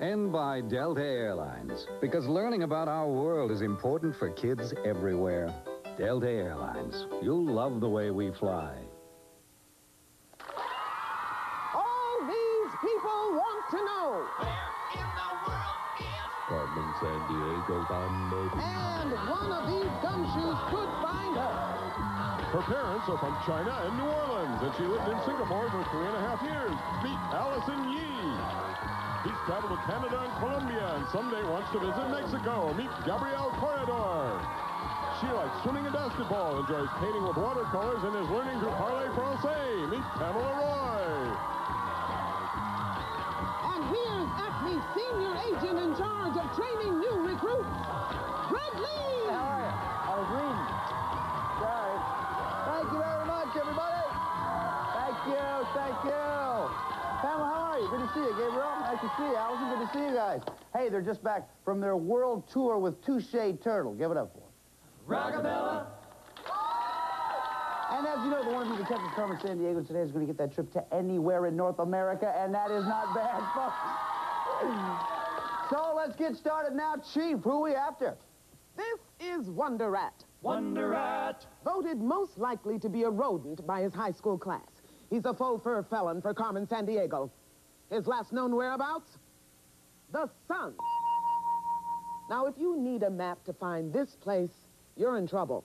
And by Delta Airlines, because learning about our world is important for kids everywhere. Delta Airlines, you'll love the way we fly. All these people want to know. Where in the world is... Carmen Sandiego Bombay. And Her parents are from China and New Orleans, and she lived in Singapore for three and a half years. Meet Allison Yee. He's traveled to Canada and Colombia, and someday wants to visit Mexico. Meet Gabrielle Corredor. She likes swimming and basketball, enjoys painting with watercolors, and is learning to parler français. Meet Pamela Roy. Guys. They're just back from their world tour with Touche Turtle. Give it up for them. Rockapella. And as you know, the one of you that catches Carmen Sandiego today is going to get that trip to anywhere in North America, and that is not bad, folks. So let's get started now. Chief, who are we after? This is Wonder Rat. Wonder Rat. Voted most likely to be a rodent by his high school class. He's a faux fur felon for Carmen Sandiego. His last known whereabouts? The sun. Now, if you need a map to find this place, you're in trouble.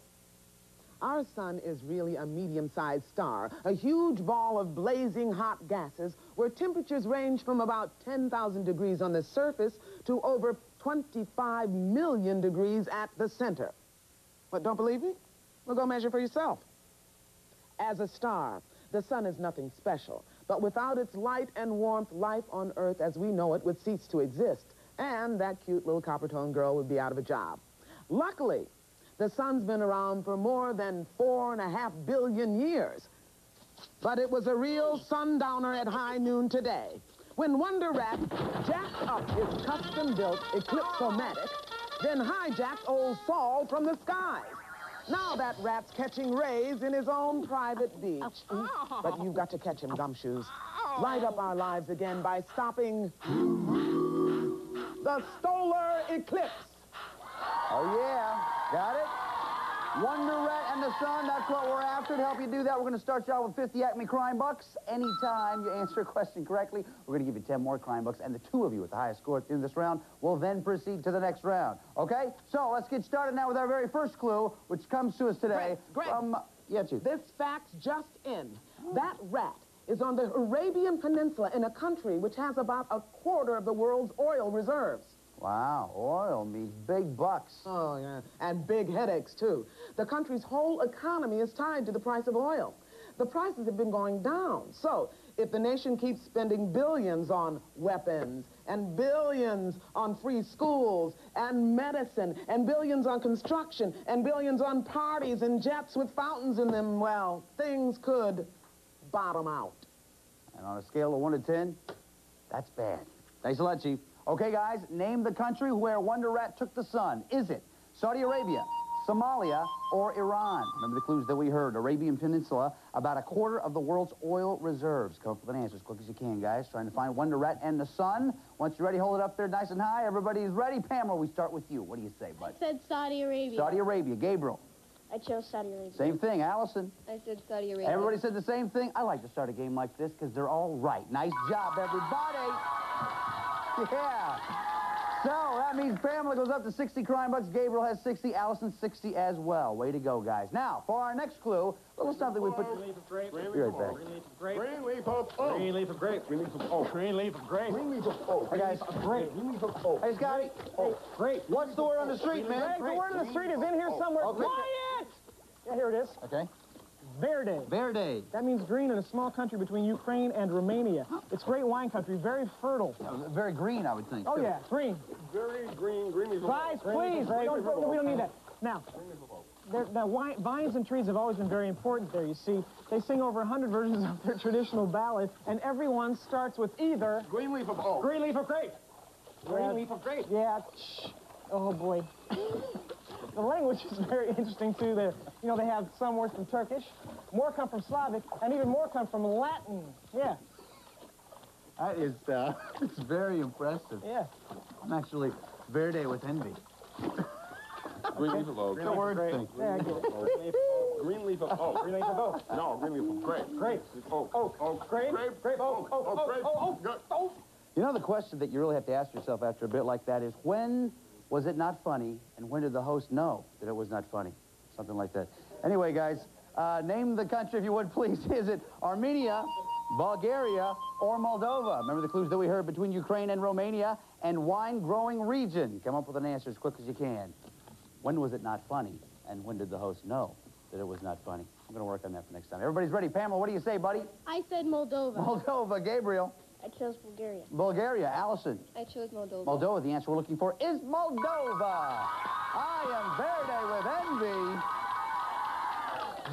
Our sun is really a medium-sized star, a huge ball of blazing hot gases where temperatures range from about 10,000 degrees on the surface to over 25 million degrees at the center. But don't believe me? Well, go measure for yourself. As a star, the sun is nothing special, but without its light and warmth, life on Earth as we know it would cease to exist, and that cute little Coppertone girl would be out of a job. Luckily, the sun's been around for more than four and a half billion years. But it was a real sundowner at high noon today when Wonder Rat jacked up his custom-built Eclipse-O-Matic, then hijacked old Sol from the skies. Now that rat's catching rays in his own private beach. Oh. But you've got to catch him, Gumshoes. Oh. Light up our lives again by stopping the Stoler Eclipse. Oh, yeah. Got it? Wonder Rat and the Sun, that's what we're after. To help you do that, we're going to start you out with 50 Acme Crime Bucks. Anytime you answer a question correctly, we're going to give you 10 more Crime Bucks, and the two of you with the highest score at the end of this round will then proceed to the next round. Okay? So let's get started now with our very first clue, which comes to us today Greg, Greg. from... Yeah, Chief. This fact's just in. That rat is on the Arabian Peninsula in a country which has about a quarter of the world's oil reserves. Wow, oil means big bucks. Oh, yeah. And big headaches, too. The country's whole economy is tied to the price of oil. The prices have been going down. So, if the nation keeps spending billions on weapons, and billions on free schools, and medicine, and billions on construction, and billions on parties and jets with fountains in them, well, things could bottom out. And on a scale of 1 to 10, that's bad. Thanks a lot, Chief. Okay, guys, name the country where Wonder Rat took the sun. Is it Saudi Arabia, Somalia, or Iran? Remember the clues that we heard. Arabian Peninsula, about a quarter of the world's oil reserves. Come up with an answer as quick as you can, guys. Trying to find Wonder Rat and the sun. Once you're ready, hold it up there nice and high. Everybody's ready. Pamela, we start with you. What do you say, bud? I said Saudi Arabia. Saudi Arabia. Gabriel. I chose Saudi Arabia. Same thing. Allison. I said Saudi Arabia. Everybody said the same thing. I like to start a game like this because they're all right. Nice job, everybody. Yeah. So that means Pamela goes up to 60 crime bucks. Gabriel has 60. Allison 60 as well. Way to go, guys. Now, for our next clue, a little something we put... Green leaf of grape. Green Be right back. Green leaf of grape. Green leaf of oak. Green leaf of grape. Green leaf of oak. Green leaf of grape. Green leaf of oak. Hey, guys. Grape. Green leaf of oak. Hey, Scotty. Grape. What's the word on the street, man? Greg, the word on the street is in here somewhere. Quiet! Yeah, here it is. Okay. Verde. Verde. That means green in a small country between Ukraine and Romania. It's great wine country, very fertile. Very green, I would think. Oh, too. yeah, green. Very green, green leaf of Guys, oak. please, we don't, we don't need that. Now, there, the wi- vines and trees have always been very important there, you see. They sing over 100 versions of their traditional ballad, and everyone starts with either Green leaf of oak. green leaf of grape. Green Yeah. leaf of grape. Yeah. shh. Oh, boy. the language is very interesting, too. There, you know, they have some words from Turkish, more come from Slavic, and even more come from Latin. Yeah. That is, uh, it's very impressive. Yeah. I'm actually verde with envy. Green leaf of oak. The word Great. thing. Yeah, I get it. Green leaf of oak. Green leaf of oak. No, green leaf of grape. Grape. Oak. Oak. Oak. Grape. Grape. Grape. Oak. Oak. Oak. grape. Oak. Oak. Good. Oak. You know the question that you really have to ask yourself after a bit like that is when was it not funny and when did the host know that it was not funny? Something like that. Anyway, guys, uh, name the country if you would, please. Is it Armenia, Bulgaria, or Moldova? Remember the clues that we heard between Ukraine and Romania and wine-growing region. Come up with an answer as quick as you can. When was it not funny and when did the host know that it was not funny? I'm going to work on that for next time. Everybody's ready. Pamela, what do you say, buddy? I said Moldova. Moldova, Gabriel. I chose Bulgaria. Bulgaria, Allison. I chose Moldova. Moldova, the answer we're looking for is Moldova. I am verde with envy.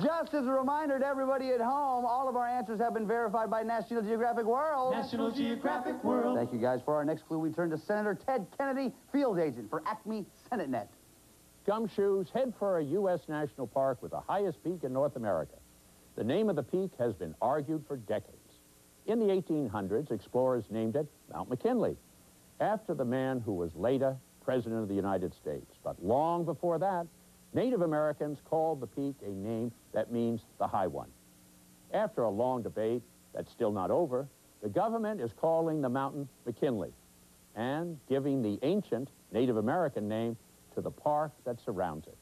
Just as a reminder to everybody at home, all of our answers have been verified by National Geographic World. National Geographic World. Thank you guys. For our next clue, we turn to Senator Ted Kennedy, field agent for Acme SenateNet. Gumshoes head for a U.S. national park with the highest peak in North America. The name of the peak has been argued for decades. In the 1800s, explorers named it Mount McKinley, after the man who was later President of the United States. But long before that, Native Americans called the peak a name that means the high one. After a long debate that's still not over, the government is calling the mountain McKinley and giving the ancient Native American name to the park that surrounds it.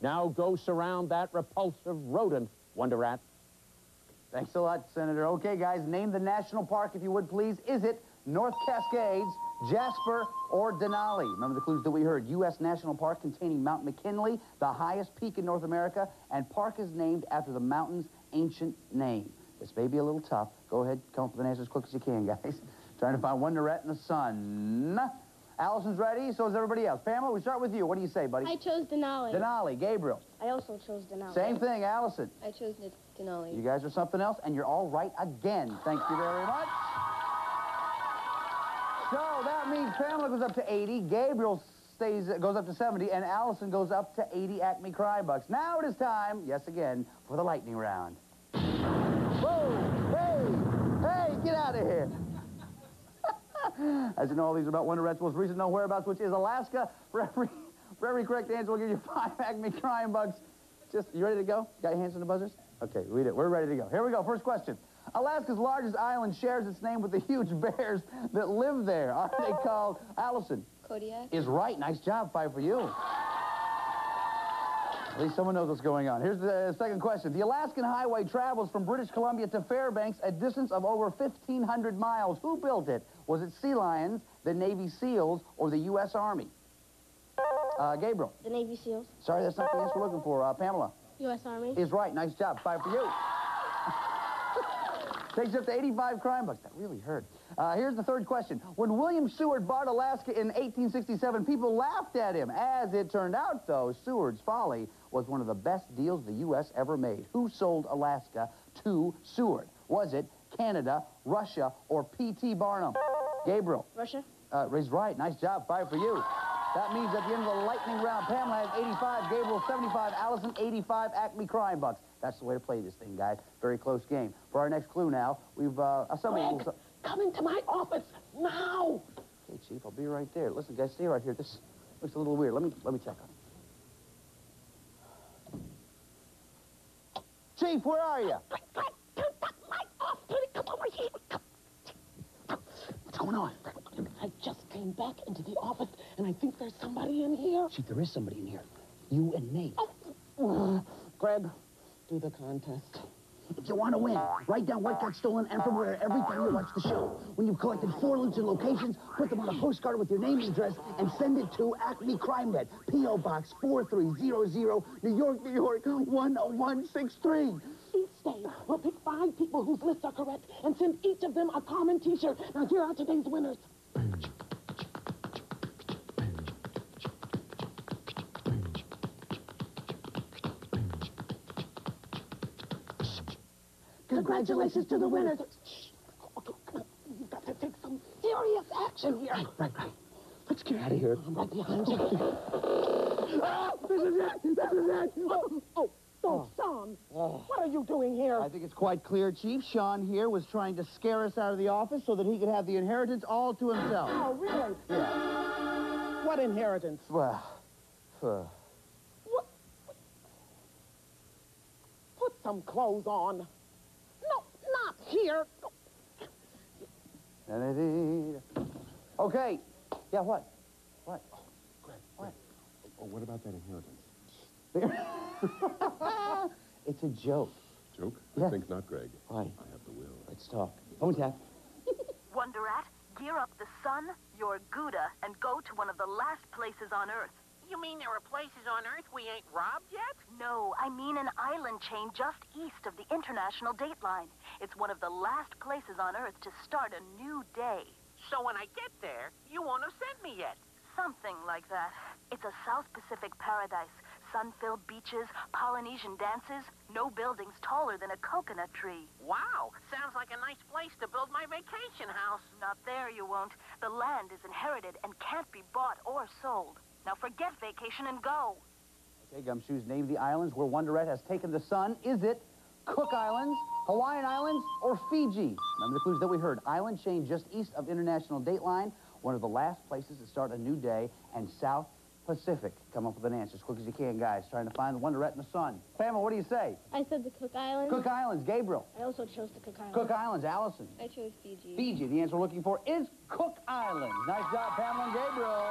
Now go surround that repulsive rodent, Wonder Rat. Thanks a lot, Senator. Okay, guys, name the national park, if you would, please. Is it North Cascades, Jasper, or Denali? Remember the clues that we heard. U.S. National Park containing Mount McKinley, the highest peak in North America, and park is named after the mountain's ancient name. This may be a little tough. Go ahead, come up with an answer as quick as you can, guys. Trying to find Wonder Rat in the sun. Allison's ready, so is everybody else. Pamela, we start with you. What do you say, buddy? I chose Denali. Denali, Gabriel. I also chose Denali. Same thing, Allison. I chose You guys are something else, and you're all right again. Thank you very much. So that means Pamela goes up to 80, Gabriel stays goes up to 70, and Allison goes up to 80 Acme Cry Bucks. Now it is time, yes again, for the lightning round. Whoa! Hey! Hey! Get out of here! As you know, all these are about Wonder Rat's most recent whereabouts, which is Alaska. For every, for every correct answer, we'll give you five Acme Crying Bucks. Just, you ready to go? Got your hands on the buzzers? Okay, read it. We're ready to go. Here we go. First question. Alaska's largest island shares its name with the huge bears that live there. Are they called Allison? Kodiak. Is right. Nice job. Five for you. At least someone knows what's going on. Here's the second question. The Alaskan Highway travels from British Columbia to Fairbanks a distance of over 1,500 miles. Who built it? Was it Sea Lions, the Navy SEALs, or the U.S. Army? Uh, Gabriel. The Navy SEALs. Sorry, that's not the answer we're looking for. Uh, Pamela U.S. Army. is right. Nice job. Five for you. Takes up to 85 crime bucks. That really hurt. Uh, here's the third question. When William Seward bought Alaska in 1867, people laughed at him. As it turned out, though, Seward's folly was one of the best deals the U.S. ever made. Who sold Alaska to Seward? Was it Canada, Russia, or P.T. Barnum? Gabriel. Russia. Uh, Ray's right. Nice job. Five for you. That means at the end of the lightning round, Pamela has 85, Gabriel 75, Allison 85, Acme Crime Bucks. That's the way to play this thing, guys. Very close game. For our next clue now, we've, uh, assembled... Greg, come into my office now. Okay, Chief, I'll be right there. Listen, guys, stay right here. This looks a little weird. Let me, let me check on it. Chief, where are you? Greg, Greg, turn that light off. Come over here. What's going on? I just came back into the office, and I think there's somebody in here. Chief, there is somebody in here. You and me. Oh, uh, Greg, do the contest. If you want to win, write down what got stolen and from where every time you watch the show. When you've collected four Lucha locations, put them on a postcard with your name and address and send it to Acme Crime Net, P.O. Box 4300, New York, New York 10163. Each day, we'll pick five people whose lists are correct and send each of them a Carmen T-shirt. Now, here are today's winners. Congratulations to the winners. Shh. Okay, come on. You've got to take some serious action here. Right, right, right. Let's get out of here. I'm right behind you. oh, this is it. This is it. Oh, oh, oh, Sam. What are you doing here? I think it's quite clear, Chief. Sean here was trying to scare us out of the office so that he could have the inheritance all to himself. Oh, really? Yeah. What inheritance? Well, uh, What? Put some clothes on. No, not here. okay. Yeah, what? What? Oh, Greg, what oh what about that inheritance? It's a joke. Joke? Yeah. I think not, Greg. Why? I have the will. Let's talk. Phone tap. Wonder Rat, gear up the sun, your Gouda, and go to one of the last places on Earth. You mean there are places on Earth we ain't robbed yet? No, I mean an island chain just east of the International Dateline. It's one of the last places on Earth to start a new day. So when I get there, you won't have sent me yet. Something like that. It's a South Pacific paradise. Sun-filled beaches, Polynesian dances, no buildings taller than a coconut tree. Wow, sounds like a nice place to build my vacation house. Not there, you won't. The land is inherited and can't be bought or sold. Now forget vacation and go. Okay, Gumshoes, name the islands where Wonder Rat has taken the sun. Is it Cook Islands, Hawaiian Islands, or Fiji? Remember the clues that we heard. Island chain just east of International Dateline, one of the last places to start a new day, and South Pacific. Come up with an answer as quick as you can, guys. Trying to find the Wonder Rat in the sun. Pamela, what do you say? I said the Cook Islands. Cook Islands, Gabriel. I also chose the Cook Islands. Cook Islands, Allison. I chose Fiji. Fiji. The answer we're looking for is Cook Islands. Nice job, Pamela and Gabriel.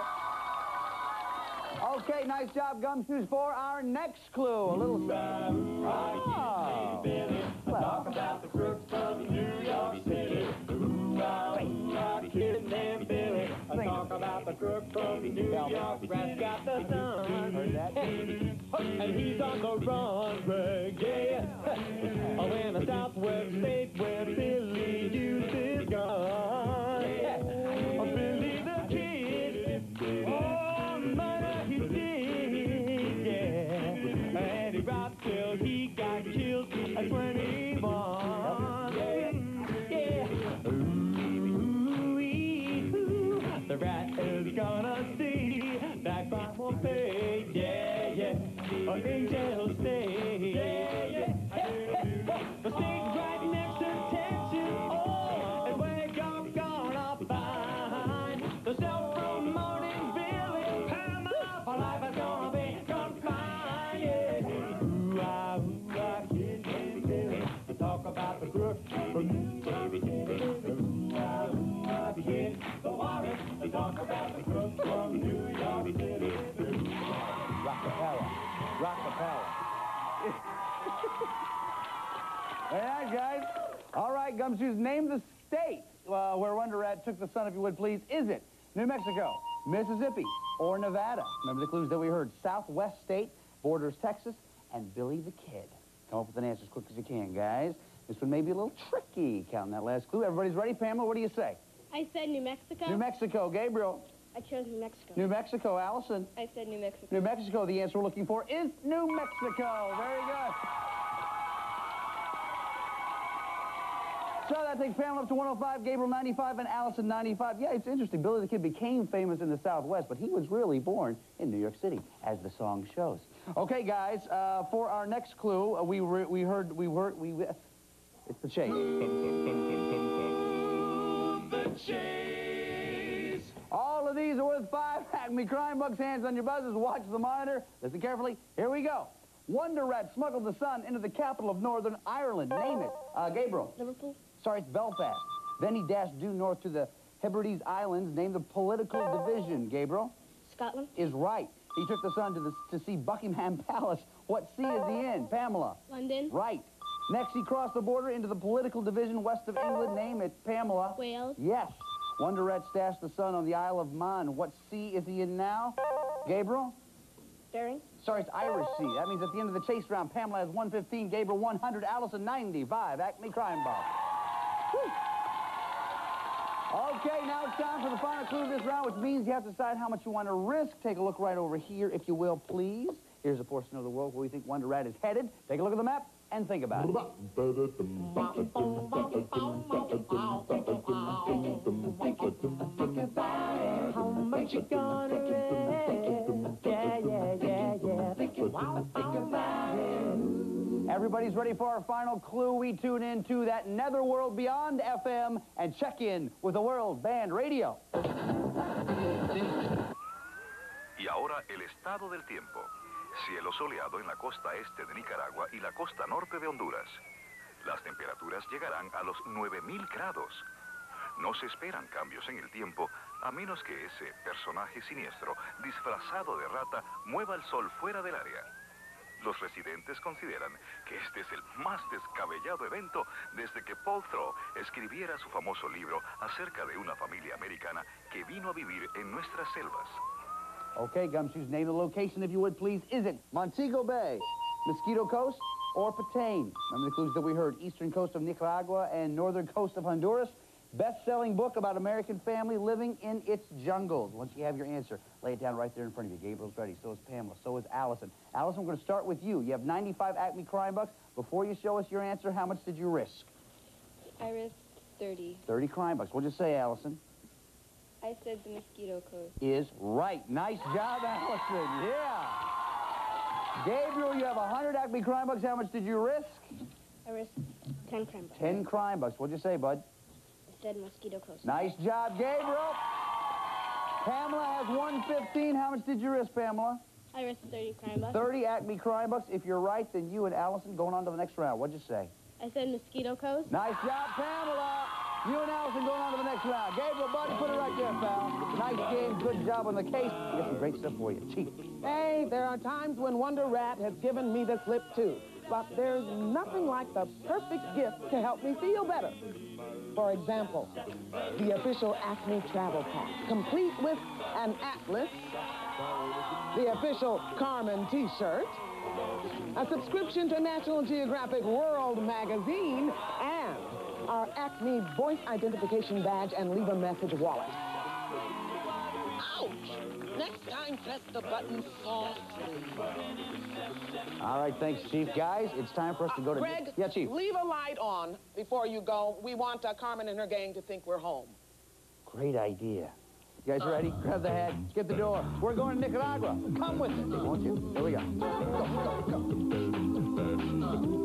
Okay, nice job, Gumshoes, for our next clue. A little... Oh. From New York, Rat's got the sun. Heard that? And he's on the run, yeah. Oh, in a southwest state where Billy Rockapella. Yeah, guys. All right, Gumshoes, name the state uh, where Wonder Rat took the sun, if you would, please. Is it New Mexico, Mississippi, or Nevada? Remember the clues that we heard. Southwest state, borders Texas, and Billy the Kid. Come up with an answer as quick as you can, guys. This one may be a little tricky, counting that last clue. Everybody's ready? Pamela, what do you say? I said New Mexico. New Mexico, Gabriel. I chose New Mexico. New Mexico, Allison. I said New Mexico. New Mexico, the answer we're looking for is New Mexico. Very good. So that takes Pamela up to 105, Gabriel 95, and Allison 95. Yeah, it's interesting. Billy the Kid became famous in the Southwest, but he was really born in New York City, as the song shows. Okay, guys, uh, for our next clue, uh, we, we heard, we heard, we, it's the All of these are worth five Acme Crime Bucks. Hands on your buzzers. Watch the monitor. Listen carefully. Here we go. Wonder Rat smuggled the sun into the capital of Northern Ireland. Name it. Uh, Gabriel. Liverpool. Sorry, it's Belfast. Then he dashed due north to the Hebrides Islands. Name the political division. Gabriel Scotland. is right. He took the sun to, the, to see Buckingham Palace. What sea is he in? Pamela. London. Right. Next, he crossed the border into the political division west of England. Name it. Pamela. Wales. Yes. Wonder Rat stashed the sun on the Isle of Man. What sea is he in now? Gabriel? Bering. Sorry, it's Irish Sea. That means at the end of the chase round, Pamela has 115, Gabriel 100, Allison 95. Acme Crime Bob. Okay, now it's time for the final clue of this round, which means you have to decide how much you want to risk. Take a look right over here, if you will, please. Here's a portion of the world where we think Wonder Rat is headed. Take a look at the map and think about it. How much you gonna wow. Everybody's ready for our final clue. We tune in to that netherworld beyond FM and check in with the World Band Radio. Y ahora el estado del tiempo. Cielo soleado en la costa este de Nicaragua y la costa norte de Honduras. Las temperaturas llegarán a los 9000 grados. No se esperan cambios en el tiempo a menos que ese personaje siniestro, disfrazado de rata, mueva el sol fuera del área. Los residentes consideran que este es el más descabellado evento desde que Paul Thoreau escribiera su famoso libro acerca de una familia americana que vino a vivir en nuestras selvas. Okay, Gumshoes, name the location if you would, please. Is it Montego Bay, Mosquito Coast, or Patain? Remember the clues that we heard. Eastern coast of Nicaragua and northern coast of Honduras. Best-selling book about American family living in its jungles. Once you have your answer, lay it down right there in front of you. Gabriel's ready. So is Pamela. So is Allison. Allison, we're going to start with you. You have 95 Acme Crime Bucks. Before you show us your answer, how much did you risk? I risked 30. 30 Crime Bucks. What'd you say, Allison? I said the mosquito coast. Is right. Nice job, Allison. Yeah. Gabriel, you have 100 Acme Crime Bucks. How much did you risk? I risked 10 crime bucks. 10 Crime Bucks. What'd you say, bud? I said mosquito coast. Nice job, Gabriel. Pamela has 115. How much did you risk, Pamela? I risked 30 crime bucks. 30 Acme Crime Bucks. If you're right, then you and Allison going on to the next round. What'd you say? I said mosquito coast. Nice job, Pamela. You and Allison going on to the next round. Gabriel, buddy, put it right there, pal. Nice game. Good job on the case. Got some great stuff for you. Chief. Hey, there are times when Wonder Rat has given me the slip, too. But there's nothing like the perfect gift to help me feel better. For example, the official Acme Travel Pack, complete with an atlas, the official Carmen T-shirt, a subscription to National Geographic World magazine, and our Acme voice identification badge and leave a message wallet. Ouch! Next time, press the button softly. All right, thanks, Chief. Guys, it's time for us to go to... Greg, Yeah, Chief. leave a light on before you go. We want uh, Carmen and her gang to think we're home. Great idea. You guys ready? Grab the hat. Skip the door. We're going to Nicaragua. Come with us, won't you? Here we go. Go, go, go.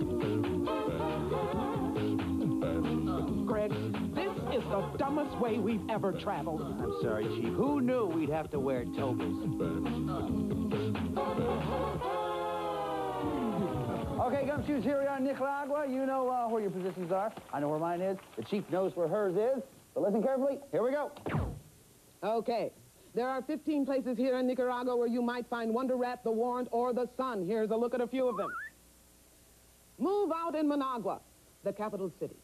Greg, this is the dumbest way we've ever traveled. I'm sorry, Chief. Who knew we'd have to wear togas? Okay, Gumshoes, here we are in Nicaragua. You know uh, where your positions are. I know where mine is. The Chief knows where hers is. But listen carefully. Here we go. Okay. There are 15 places here in Nicaragua where you might find Wonder Rat, the Warrant, or the Sun. Here's a look at a few of them. Move out in Managua, the capital city.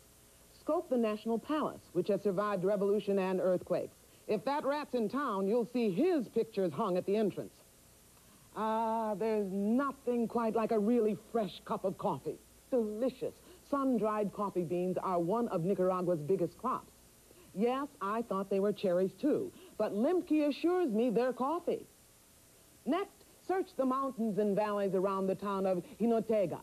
The National Palace, which has survived revolution and earthquakes. If that rat's in town, you'll see his pictures hung at the entrance. Ah, there's nothing quite like a really fresh cup of coffee. Delicious. Sun-dried coffee beans are one of Nicaragua's biggest crops. Yes, I thought they were cherries too, but Limke assures me they're coffee. Next, search the mountains and valleys around the town of Jinotega.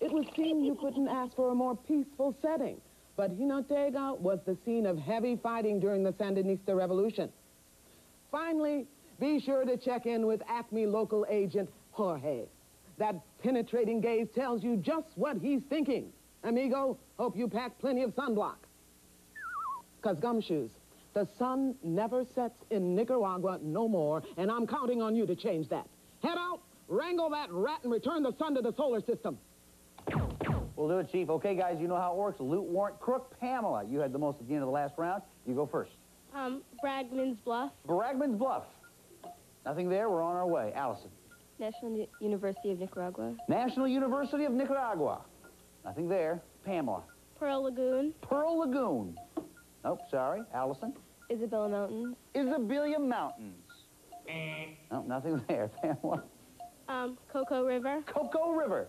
It would seem you couldn't ask for a more peaceful setting, but Jinotega was the scene of heavy fighting during the Sandinista Revolution. Finally, be sure to check in with Acme local agent Jorge. That penetrating gaze tells you just what he's thinking. Amigo, hope you pack plenty of sunblock. Because gumshoes, the sun never sets in Nicaragua no more, and I'm counting on you to change that. Head out, wrangle that rat, and return the sun to the solar system. We'll do it, Chief. Okay, guys, you know how it works. Loot, warrant, crook, Pamela. You had the most at the end of the last round. You go first. Um, Bragman's Bluff, Bragman's Bluff. Nothing there. We're on our way. Allison. National U- University of Nicaragua, National University of Nicaragua. Nothing there. Pamela. Pearl Lagoon, Pearl Lagoon. Nope, sorry. Allison. Isabella Mountains, Isabella Mountains. Nope, nothing there. Pamela. um, Coco River, Coco River.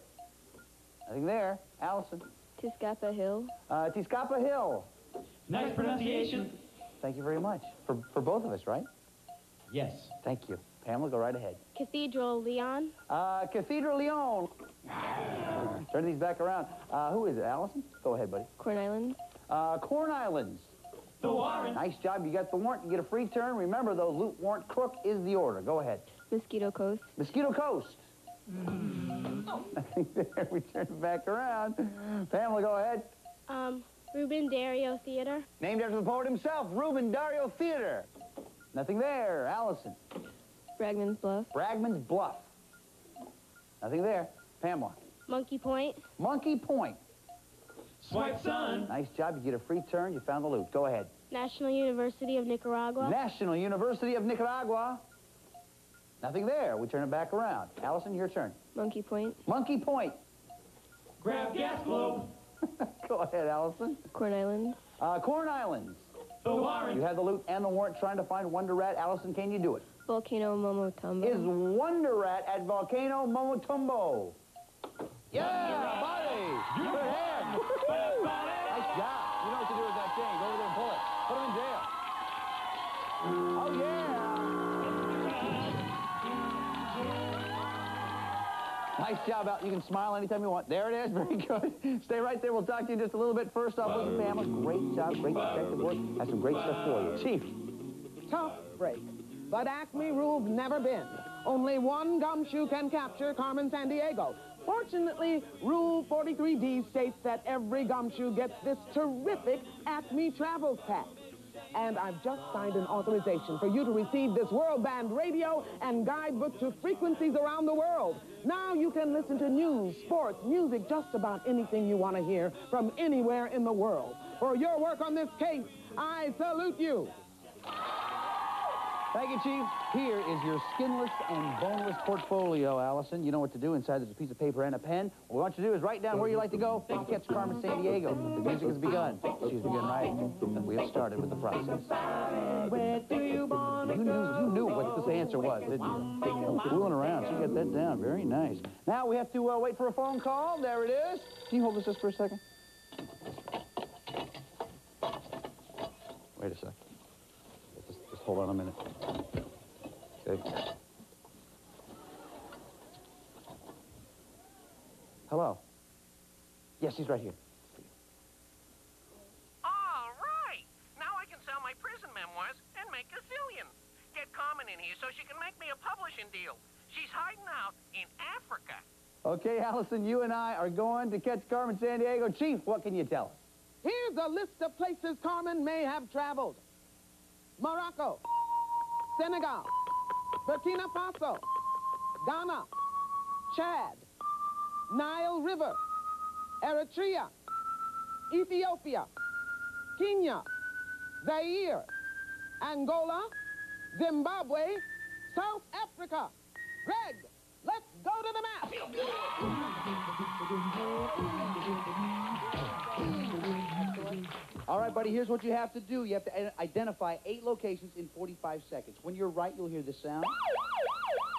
Nothing there. Allison. Tiscapa Hill, Uh, Tiscapa Hill. Nice pronunciation. Thank you very much. For, for both of us, right? Yes. Thank you. Pamela, go right ahead. Cathedral Leon, Uh, Cathedral Leon. Turn these back around. Uh, who is it, Allison? Go ahead, buddy. Corn Islands, Uh, Corn Islands. The Warren. Nice job. You got the warrant. You get a free turn. Remember, though, loot, warrant, crook is the order. Go ahead. Mosquito Coast, Mosquito Coast. Nothing there. We turn it back around. Pamela, go ahead. Um, Ruben Dario Theater. Named after the poet himself, Ruben Dario Theater. Nothing there. Allison. Bragman's Bluff. Bragman's Bluff. Nothing there. Pamela. Monkey Point. Monkey Point. Swipe son. Nice job. You get a free turn. You found the loot. Go ahead. National University of Nicaragua. National University of Nicaragua. Nothing there. We turn it back around. Allison, your turn. Monkey Point. Monkey Point. Grab gas globe. Go ahead, Allison. Corn Island. Uh, Corn Islands. The warrant. You had the loot and the warrant trying to find Wonder Rat. Allison, can you do it? Volcano Momotombo. Is Wonder Rat at Volcano Momotombo? Yeah, buddy. Good Nice job out. You can smile anytime you want. There it is. Very good. Stay right there. We'll talk to you in just a little bit. First off, with the family. Great job. Great detective work. Has some great stuff for you. Chief. Tough break. But Acme rules never been. Only one gumshoe can capture Carmen Sandiego. Fortunately, Rule 43D states that every gumshoe gets this terrific Acme travel Pack. And I've just signed an authorization for you to receive this world band radio and guidebook to frequencies around the world. Now you can listen to news, sports, music, just about anything you want to hear from anywhere in the world. For your work on this case, I salute you. Thank you, Chief. Here is your skinless and boneless portfolio, Allison. You know what to do. Inside there's a piece of paper and a pen. What we want you to do is write down where you like to go and catch Carmen Sandiego. The music has begun. She's begun writing, and we have started with the process. Where do you want You knew, you knew what this answer was, didn't you? Fooling around. She got that down. Very nice. Now we have to uh, wait for a phone call. There it is. Can you hold this just for a second? Wait a sec. Just, just hold on a minute. Okay. Hello. Yes, he's right here. All right. Now I can sell my prison memoirs and make a zillion. Get Carmen in here so she can make me a publishing deal. She's hiding out in Africa. Okay, Allison, you and I are going to catch Carmen Sandiego. Chief, what can you tell us? Here's a list of places Carmen may have traveled. Morocco, Senegal, Burkina Faso, Ghana, Chad, Nile River, Eritrea, Ethiopia, Kenya, Zaire, Angola, Zimbabwe, South Africa. Greg, let's go to the map. All right, buddy, here's what you have to do. You have to identify eight locations in 45 seconds. When you're right, you'll hear this sound.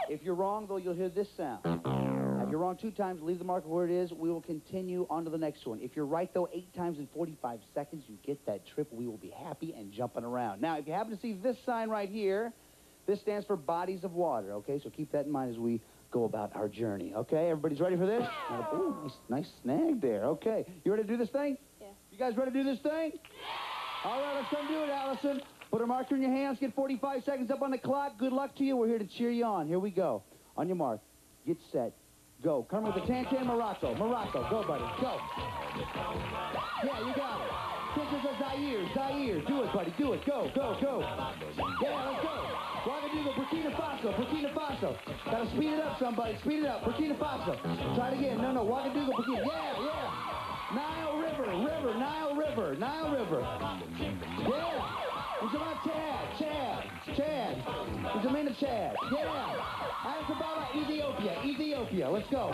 If you're wrong, though, you'll hear this sound. If you're wrong two times, leave the marker where it is. We will continue on to the next one. If you're right, though, eight times in 45 seconds, you get that trip. We will be happy and jumping around. Now, if you happen to see this sign right here, this stands for bodies of water, okay? So keep that in mind as we go about our journey, okay? Everybody's ready for this? Ooh, nice, nice snag there. Okay. You ready to do this thing? Yeah. You guys ready to do this thing? All right, let's come do it, Allison. Put a marker in your hands. Get 45 seconds up on the clock. Good luck to you. We're here to cheer you on. Here we go. On your mark. Get set. Go. Come with the Tan-Tan Morocco. Morocco. Go, buddy. Go. Yeah, you got it. This is Zaire. Zaire. Do it, buddy. Do it. Go, go, go. Yeah, let's go. Ouagadougou, Burkina Faso. Burkina Faso. Gotta speed it up, somebody. Speed it up. Burkina Faso. Try it again. No, no. Ouagadougou, Burkina. Yeah, yeah. Nile River, River, Nile River, Nile River. Yeah. It's about Chad, Chad, Chad. It's a minute, Chad. Yeah. Addis Ababa, Ethiopia, Ethiopia. Let's go.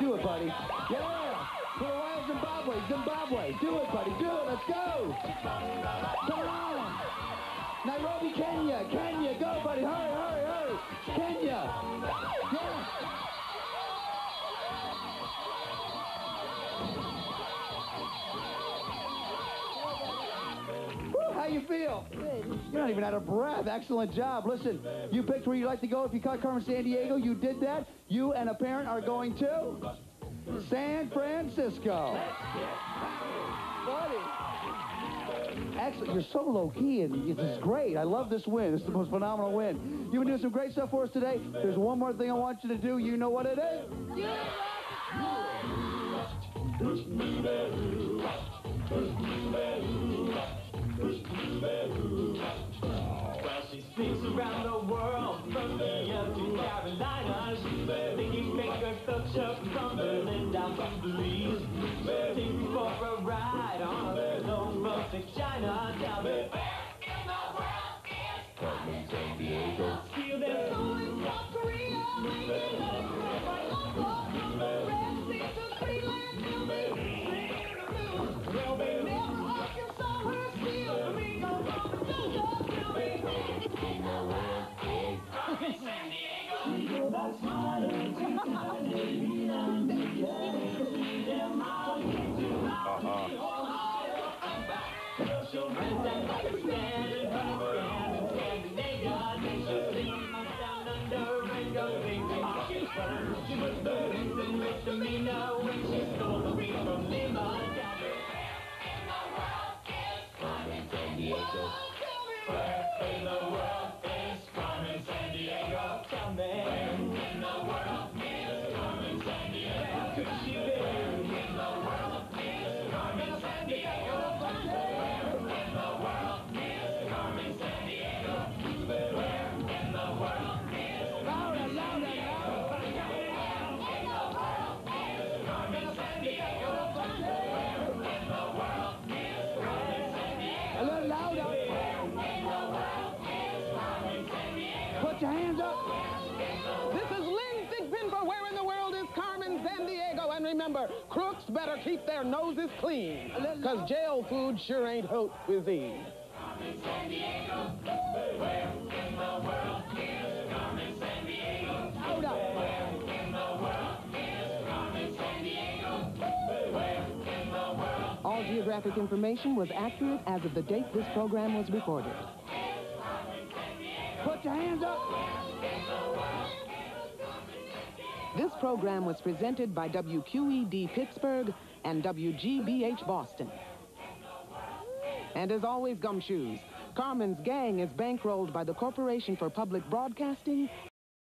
Do it, buddy. Yeah. For a while, Zimbabwe, Zimbabwe. Do it, buddy. Do it. Let's go. Come on. Nairobi, Kenya, Kenya. Go, buddy. Hurry, hurry, hurry. Kenya. Yeah. Woo, How you feel? Good. You're not even out of breath. Excellent job. Listen, you picked where you'd like to go. If you caught Carmen Sandiego, you did that. You and a parent are going to San Francisco. Buddy. Excellent. You're so low key, and this is great. I love this win. This is the most phenomenal win. You've been doing some great stuff for us today. There's one more thing I want you to do. You know what it is? Well, she speaks around the world, from India to Carolina. She's thinking finger culture from Berlin down to Belize. You for a ride on a long road to China. Tell me, Little louder. Put your hands up. This is Lynne for Where in the World is Carmen Sandiego. And remember, crooks better keep their noses clean, because jail food sure ain't haute cuisine. Hold All geographic information was accurate as of the date this program was recorded. Put your hands up. This program was presented by WQED Pittsburgh and WGBH Boston. And as always, gumshoes, Carmen's gang is bankrolled by the Corporation for Public Broadcasting